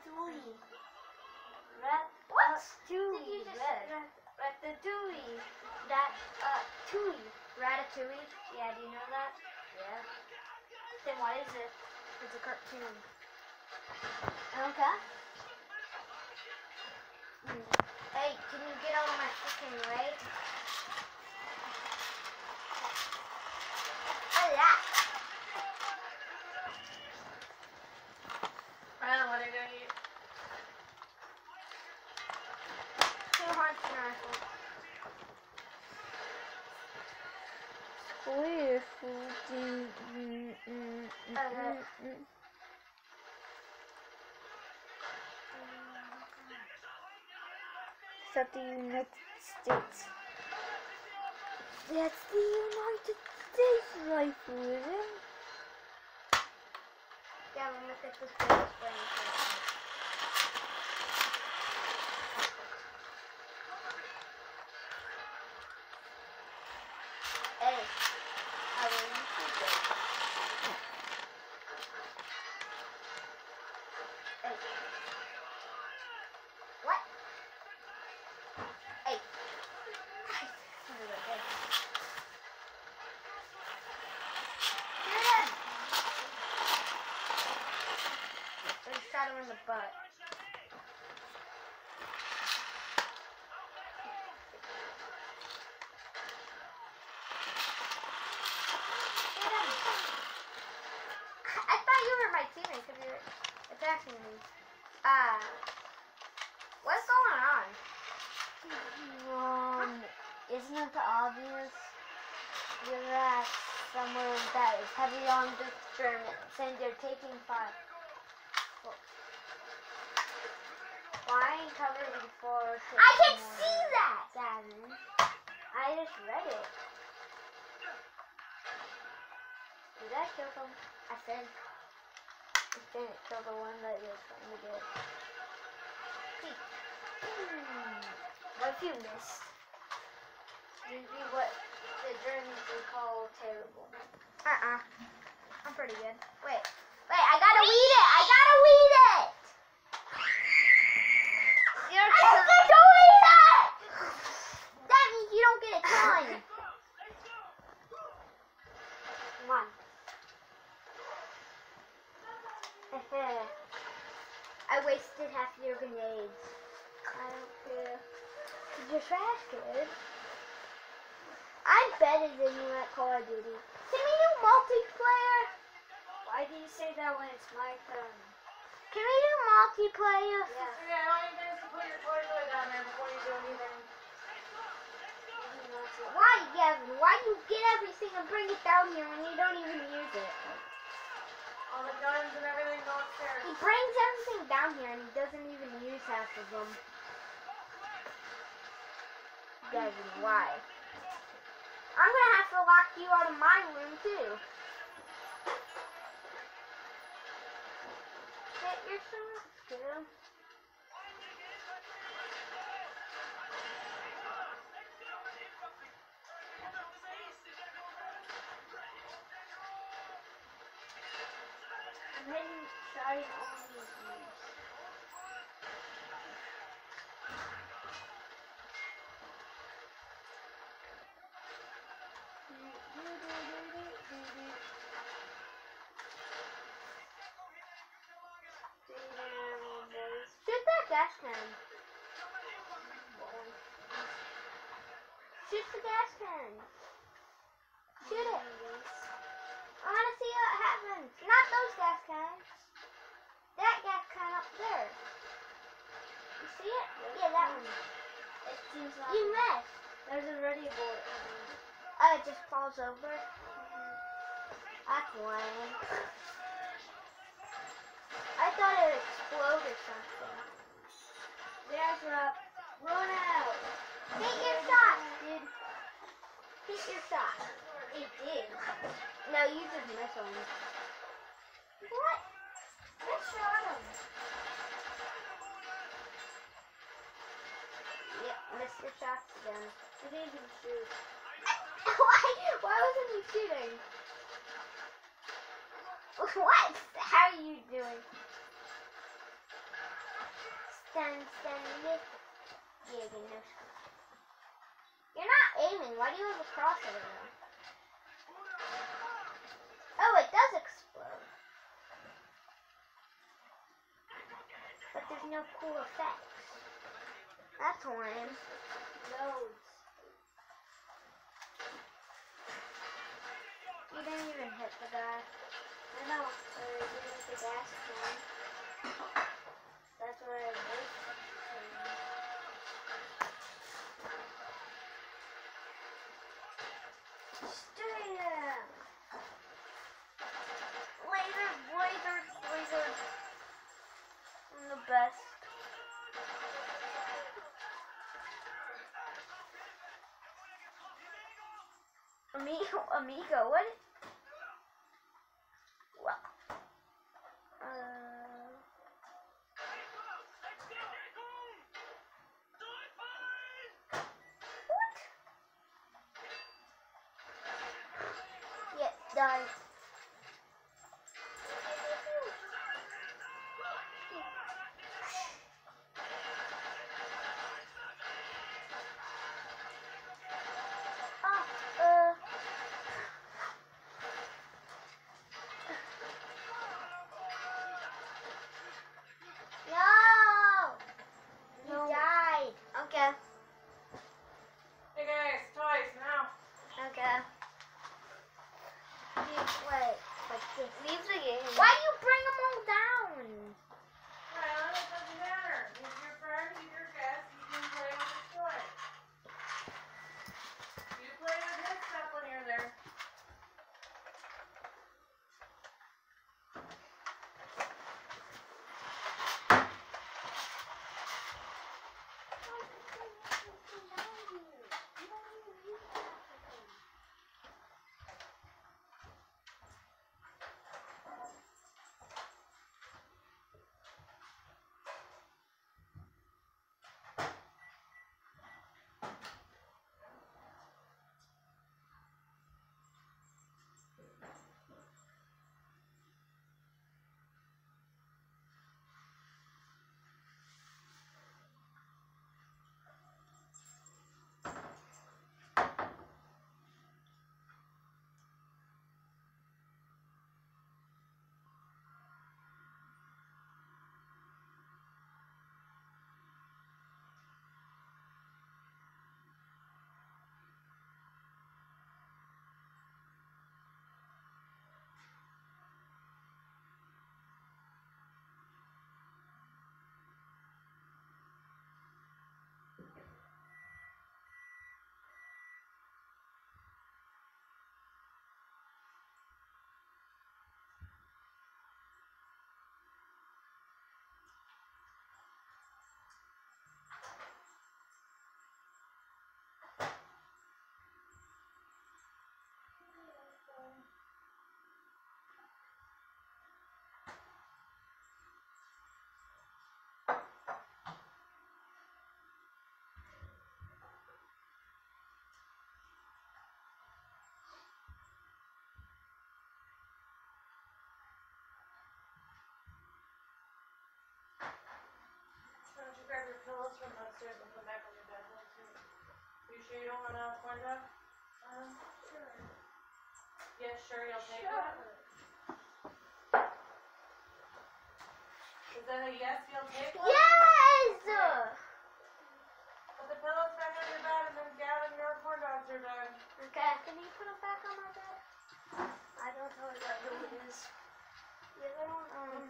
Ratatouille. Rat. What? Did you just Rat- rat- Ratatouille. that Uh, Tui. Ratatouille? Yeah, do you know that? Yeah. Then what is it? It's a cartoon. Okay. Hey, can you get out of my freaking way? Oh yeah. I don't know what they're gonna eat. Two hearts and rifle. Square footing. Mm, mm, mm, Uh, mm, mm. Is the United States? That's the United States rifle, is it? Yeah, me look at this big spring. Hey, how will you keep it? Hey. What? Hey. Get him! I just shot him in the butt. Get him! I thought you were my teammate because you were attacking me. Uh, what's going on? Um, isn't it obvious? You're at somewhere that is heavy on the Germans and you're taking fire. Why covered before? I can see that! Seven. I just read it. Did I kill them? I said. I didn't kill the one that you're trying to get. Hmm. What if you missed? You'd be what the Germans would call terrible. Uh-uh. I'm pretty good. Wait. Wait, I gotta weed it! I gotta weed it! You're I I still still weed it! That means you don't get a ton. Come on. I wasted half your grenades. I don't care. You're trash, kid. I'm better than you at Call of Duty. Can we do multiplayer? Why do you say that when it's my turn? Can we do multiplayer? Yeah. Yeah, all you guys can put your toilet down there before you do anything. Why, Gavin? Why you get everything and bring it down here when you don't even use it? All the guns and everything go upstairs. He brings everything down here and he doesn't even use half of them. Gavin, why? I'm gonna have to lock you out of my room too. Get your too. I'm hitting shotting all these moves. Shoot that gas can. Shoot the gas can. Shoot it. I want to see what happens. Not those gas cans. That gas can up there. You see it? Yeah, that one. It seems like You missed. there's already a bullet. Oh, it just falls over. Mm-hmm. That's lame. I thought it exploded or something. There's up. Run out. Hit your shot, dude. Hit your shot. It did. No, you just missed on me. What? I shot him. Yep, missed your shots again. He didn't even shoot. Why? Why wasn't he shooting? What? How are you doing? You're not aiming. Why do you have a crossover though? Oh, it does explode. But there's no cool effects. That's lame. Loads. You didn't even hit the guy. I know. But I didn't the gas can. That's where I was. Damn. Laser, laser, laser. I'm the best. Amigo, amigo, what? Well, uh, what? Yeah, die. Upstairs and put back on your bed one too? You sure you don't want a corn dog? Um, sure. Yeah, sure you'll take that? Is that a yes, you'll take one? Yes! Put the pillows back on your bed and then Gavin, your corn dogs are done. Okay. Can you put them back on my bed? I don't know what that is. Yeah, I don't, um,